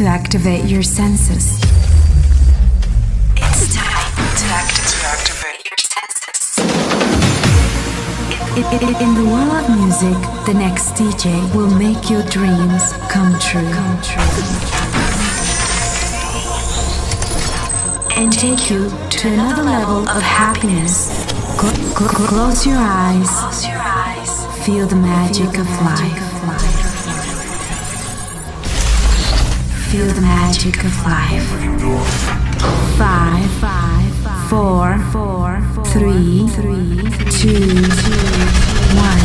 to activate your senses. It's time to activate, your senses. In, in- in the world of music, the next DJ will make your dreams come true. Come true. And take you to another level of happiness. Cl- cl- close your eyes. Feel the magic of life. Feel the magic of life. Five, five, four, four, three, three, two, one.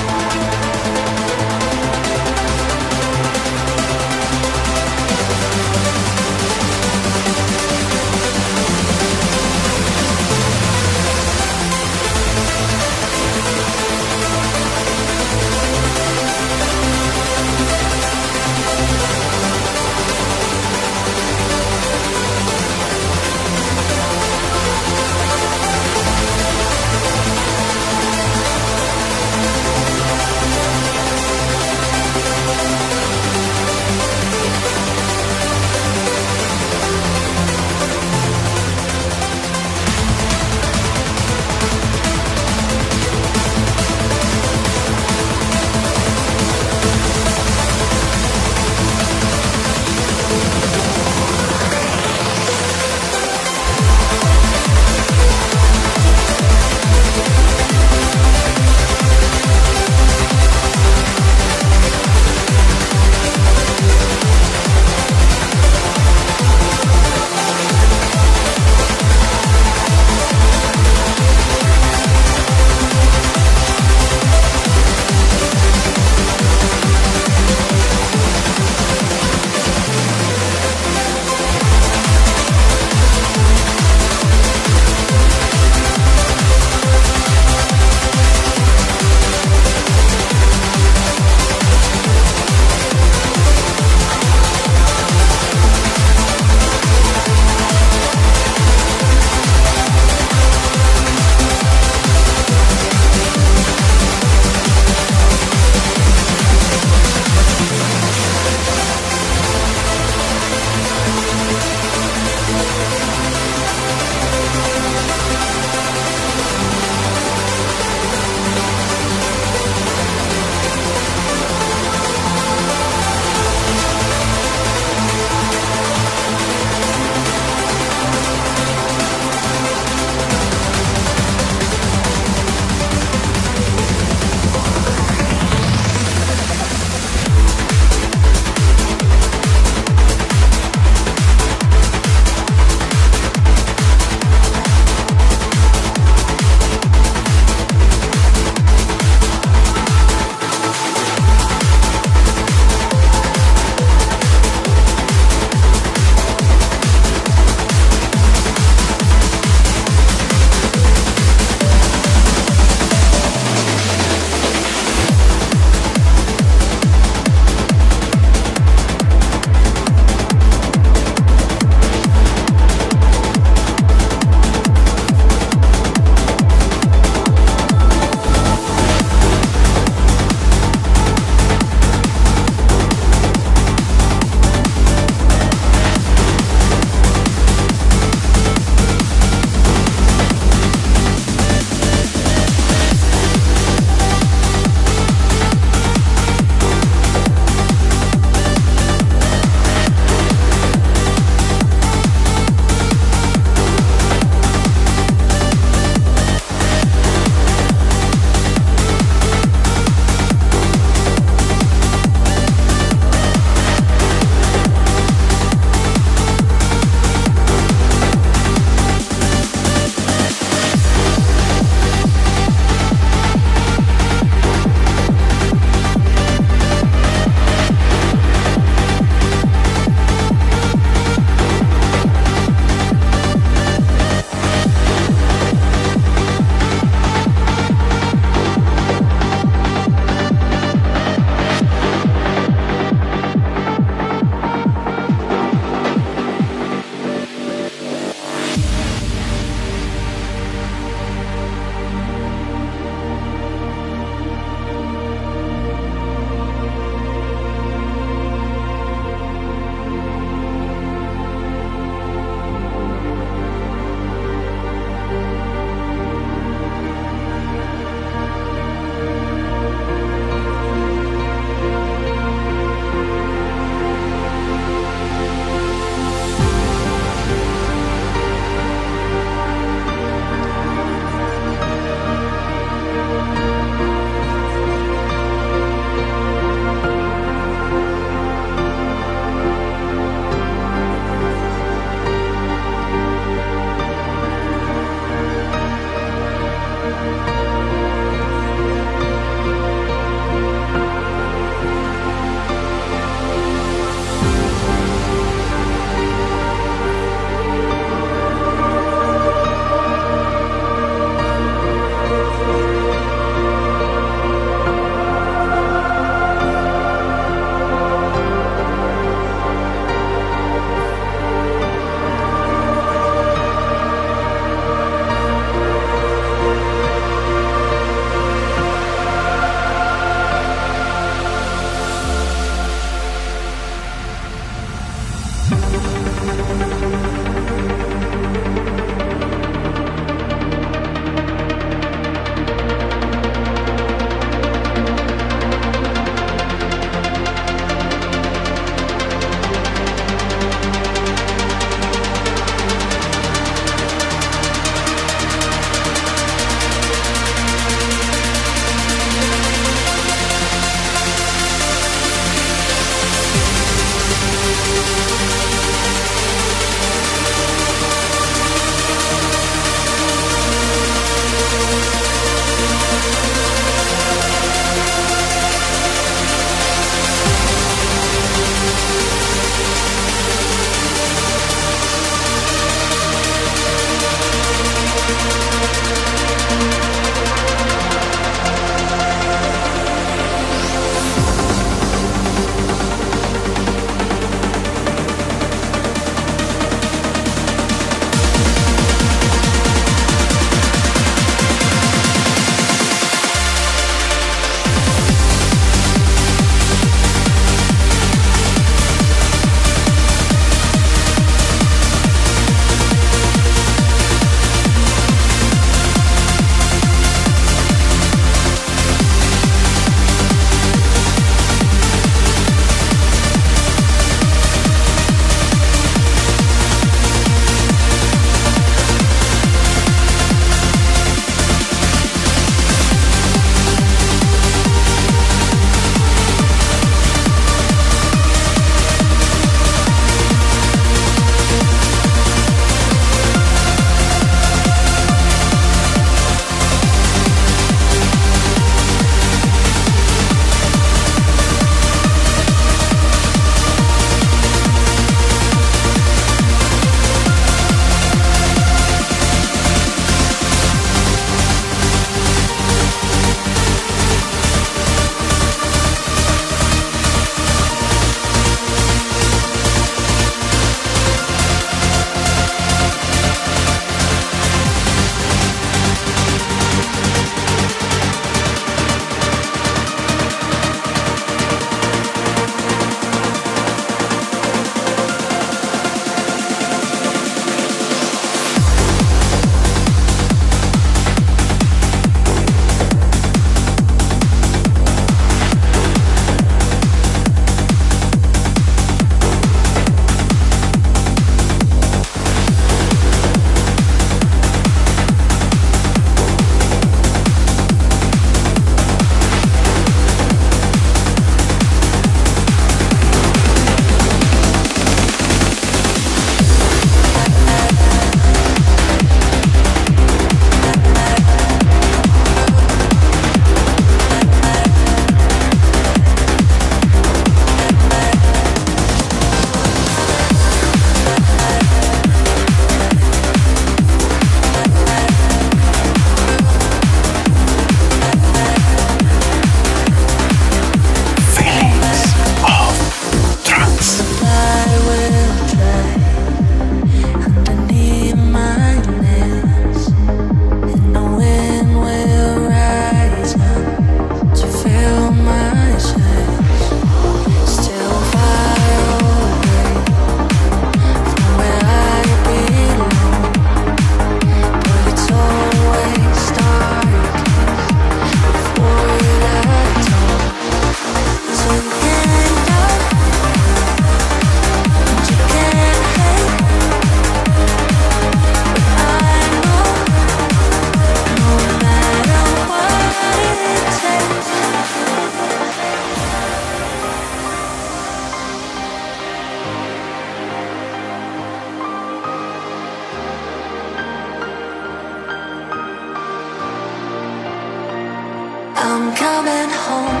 coming home,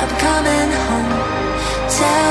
I'm coming home. Tell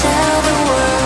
tell the world.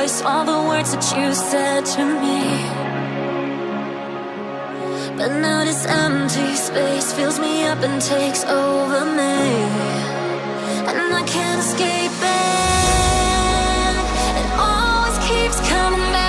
voice all the words that you said to me. But now this empty space fills me up and takes over me. And I can't escape it. It always keeps coming back.